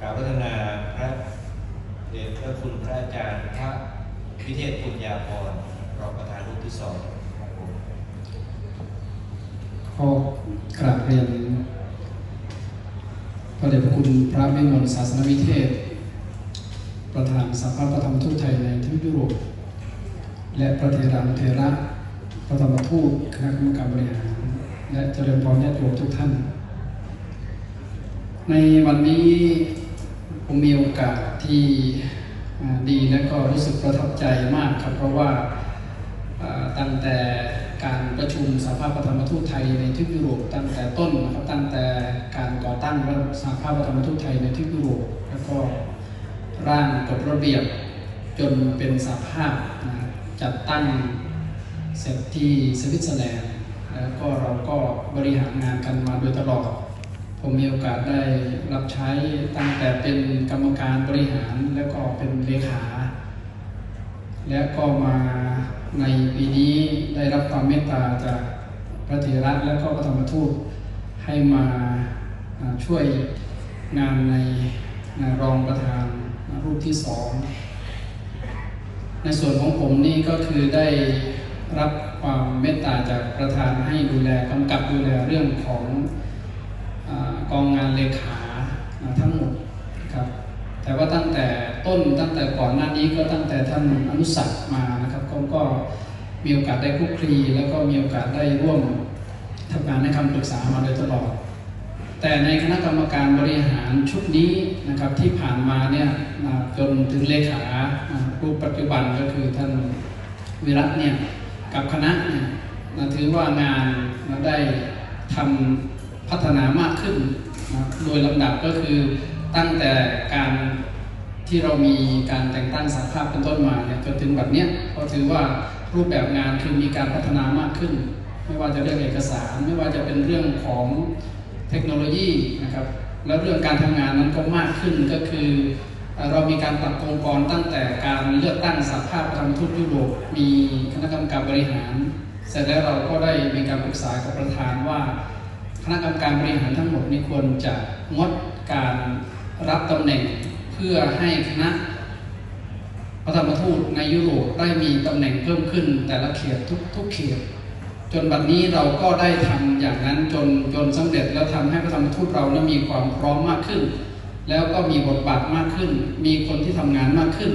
กาบพัฒนาพระเดชพระคุณพระอาจารย์พระวิเทศปุญญาพรรองประธานรุ่นที่สองครับผมขอกราบเรียนพระเดชพระคุณพระวิมลศาสนวิเทศ ประธานสภาพระธรรมทูตไทยในทวีปยุโรปและพระเทรานุเทระพระธรรมทูตคณะกรรมการบริหาร และเจริญพรญาติโยมทุกท่าน ในวันนี้ผมมีโอกาสที่ดีและก็รู้สึกประทับใจมากครับ เพราะว่าตั้งแต่การประชุมสภาพธรรมทูตไทยในทวีปยุโรปตั้งแต่ต้นนะครับตั้งแต่การก่อตั้งสภาพธรรมทูตไทยในทวีปยุโรปแล้วก็ร่างกฎระเบียบจนเป็นสภาพนะจัดตั้งเสร็จที่สวิตเซอร์แลนด์แล้วก็เราก็บริหารงานกันมาโดยตลอด ผมมีโอกาสได้รับใช้ตั้งแต่เป็นกรรมการบริหารแล้วก็เป็นเลขา และก็มาในปีนี้ได้รับความเมตตาจากพระเถระและก็พระธรรมทูตให้มาช่วยงานในรองประธานรูปที่สอง ในส่วนของผมนี่ก็คือได้รับความเมตตาจากประธานให้ดูแลกำกับดูแลเรื่องของ อากองงานเลขาทั้งหมดครับแต่ว่าตั้งแต่ต้นตั้งแต่ก่อนหน้านี้ก็ตั้งแต่ท่านอนุสักดิ์มานะครับก็ก็มีโอกาสได้คุกคลี แล้วก็มีโอกาสได้ร่วมทำงานในคำปรึกษามาโดยตลอด แต่ในคณะกรรมการบริหารชุดนี้นะครับที่ผ่านมาเนี่ยจนถึงเลขารูปปัจจุบันก็คือท่านวิรัตเนี่ยกับคณะเนี่ยนะถือว่างานนะได้ทำ พัฒนามากขึ้นนะโดยลำดับก็คือตั้งแต่การที่เรามีการแต่งตั้งสาขาเป็นต้นมาเนี่ยจนถึงแบบเนี้ยก็ถือว่ารูปแบบงานคือมีการพัฒนามากขึ้น ไม่ว่าจะเรื่องเอกสาร ไม่ว่าจะเป็นเรื่องของเทคโนโลยีนะครับแล้วเรื่องการทำงานนั้นก็มากขึ้นก็คือเรามีการปรับองค์กรตั้งแต่การเลือกตั้งสาภาพประธรรมทูตยุโรปมีคณะกรรมการบริหาร เสร็จแล้วเราก็ได้มีการปรึกษากับประธานว่า คณะกรรมการบริหารทั้งหมดนี้ควรจะงดการรับตำแหน่งเพื่อให้คณะพระธรรมทูตในยุโรปได้มีตำแหน่งเพิ่มขึ้น แต่ละเขตทุกทุกเขตจนบัดนี้เราก็ได้ทำอย่างนั้นจนจนสำเร็จแล้วทำให้พระธรรมทูตเรานั้นมีความพร้อมมากขึ้น แล้วก็มีบทบาทมากขึ้น มีคนที่ทำงานมากขึ้น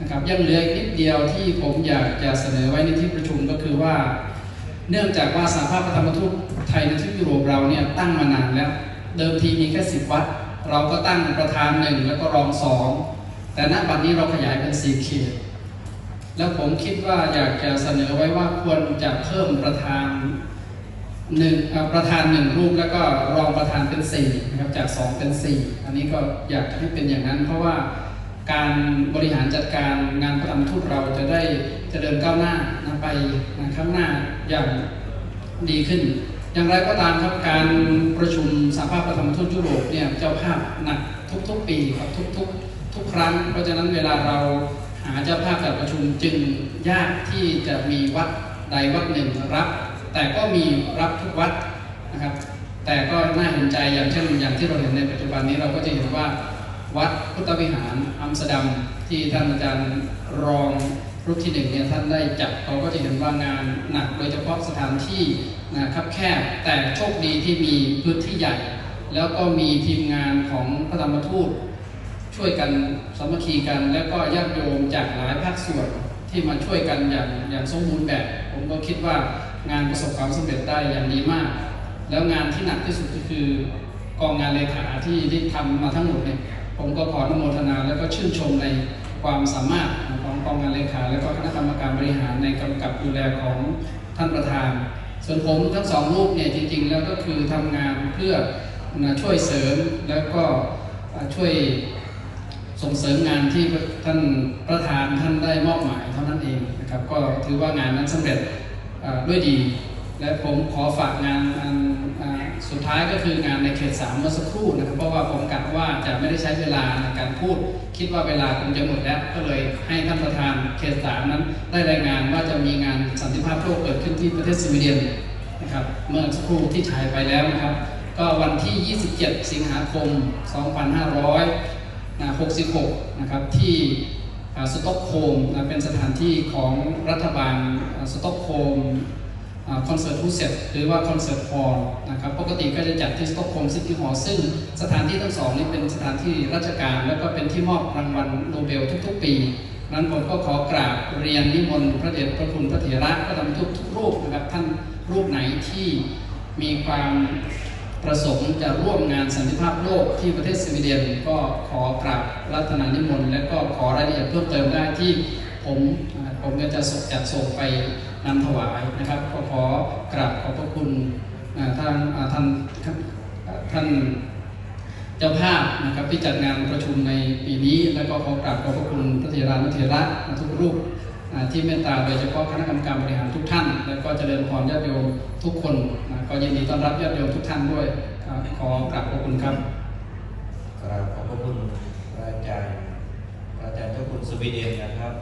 นะครับยังเหลืออีกนิดเดียวที่ผมอยากจะเสนอไว้ในที่ประชุมก็คือว่า เนื่องจากว่าสหภาพพระธรรมทูต ไทยในทวีปยุโรปเราเนี่ยตั้งมานานแล้ว เดิมทีมีแค่สิบวัด เราก็ตั้งประธานหนึ่งแล้วก็รองสอง แต่ณบัดนี้เราขยายเป็นสี่เขต แล้วผมคิดว่าอยากจะเสนอไว้ว่าควรจะเพิ่มประธานหนึ่งประธานหนึ่งรูปแล้วก็รองประธานเป็นสี่นะครับจากสองเป็นสี่อันนี้ก็อยากให้เป็นอย่างนั้น เพราะว่าการบริหารจัดการงานประจำทูตเราจะได้จะเจริญก้าวหน้านไปข้างหน้าอย่างดีขึ้น อย่างไรก็ตามครับการประชุมสหภาพประธรรมทูตยุโรปเนี่ยเจ้าภาพหนักทุกๆปีครับทุกๆ ทุกครั้ง เพราะฉะนั้นเวลาเราหาเจ้าภาพจัดประชุมจึงยากที่จะมีวัดใดวัดหนึ่งรับ แต่ก็มีรับทุกวัดนะครับ แต่ก็น่าเห็นใจอย่างเช่นอย่างที่เราเห็นในปัจจุบันนี้เราก็จะเห็นว่าวัดพุทธวิหารอัมสเตอร์ดัมที่ท่านอาจารย์รอง รูปที่หนึ่งเนี่ยท่านได้จัดเขาก็จะเห็นว่างานหนักโดยเฉพาะสถานที่นะครับแคบแต่โชคดีที่มีพื้นที่ใหญ่ แล้วก็มีทีมงานของพระธรรมทูตช่วยกันสามัคคีกัน แล้วก็ญาติโยมจากหลายภาคส่วนที่มาช่วยกันอย่างอย่างสมบูรณ์แบบ ผมก็คิดว่างานประสบความสำเร็จได้อย่างดีมาก แล้วงานที่หนักที่สุดก็คือกองงานเลขาที่ได้ทำมาทั้งหมดเนี่ยผมก็ขออนุโมทนาแล้วก็ชื่นชมในความสามารถ กองงานเลขา และก็คณะกรรมการบริหารในกำกับดูแลของท่านประธาน ส่วนผมทั้งสองรูปเนี่ยจริง ๆ แล้วก็คือทำงานเพื่อช่วยเสริมแล้วก็ช่วยส่งเสริมงานที่ท่านประธานท่านได้มอบหมายเท่านั้นเองนะครับก็ถือว่างานนั้นสำเร็จด้วยดี และผมขอฝากงานอันสุดท้ายก็คืองานในเขตสามเมื่อสักครู่นะครับเพราะว่าผมกะว่าจะไม่ได้ใช้เวลาในการพูด คิดว่าเวลาคงจะหมดแล้ว ก็เลยให้ท่านประธานเขตสามนั้น ได้รายงานว่าจะมีงานสันติภาพโลกเกิดขึ้นที่ประเทศสวีเดนนะครับเมื่อสักครู่ที่ฉายไปแล้วนะครับ ก็วันที่ 27 สิงหาคม 2566 นะครับที่สต็อกโฮล์มนะเป็นสถานที่ของรัฐบาลสต็อกโฮล์ม Konserthuset หรือว่า Concert Hall นะครับปกติก็จะจัดที่ Stockholm City Hall ซึ่งสถานที่ทั้งสองนี้เป็นสถานที่ราชการ แล้วก็เป็นที่มอบรางวัลโนเบลทุกๆ ปี นั้นผมก็ขอกราบเรียนนิมนต์พระเดชพระคุณพระเถระพระธรรมทุกทุกรูปนะครับท่านรูปไหนที่มีความประสงค์จะร่วมงานสันติภาพโลกที่ประเทศสวีเดน ก็ขอกราบรัตนานิมนต์และก็ขอรายละเอียดเพิ่มเติมได้ที่ ผมผมก็จะจัดส่งไปนำถวายนะครับก็ขอกราบขอบพระคุณท่านท่านท่านเจ้าภาพนะครับที่จัดงานประชุมในปีนี้ แล้วก็ขอกราบขอบพระคุณพระเถรานุเถระทุกรูปที่เมตตาโดยเฉพาะคณะกรรมการบริหารทุกท่าน และก็เจริญพรญาติโยมทุกคนนะก็ยินดีต้อนรับญาติโยมทุกท่านด้วยขอกราบขอบคุณครับกราบขอบพระคุณพระอาจารย์พระอาจารย์เจ้าคุณสวีเดนนะครับ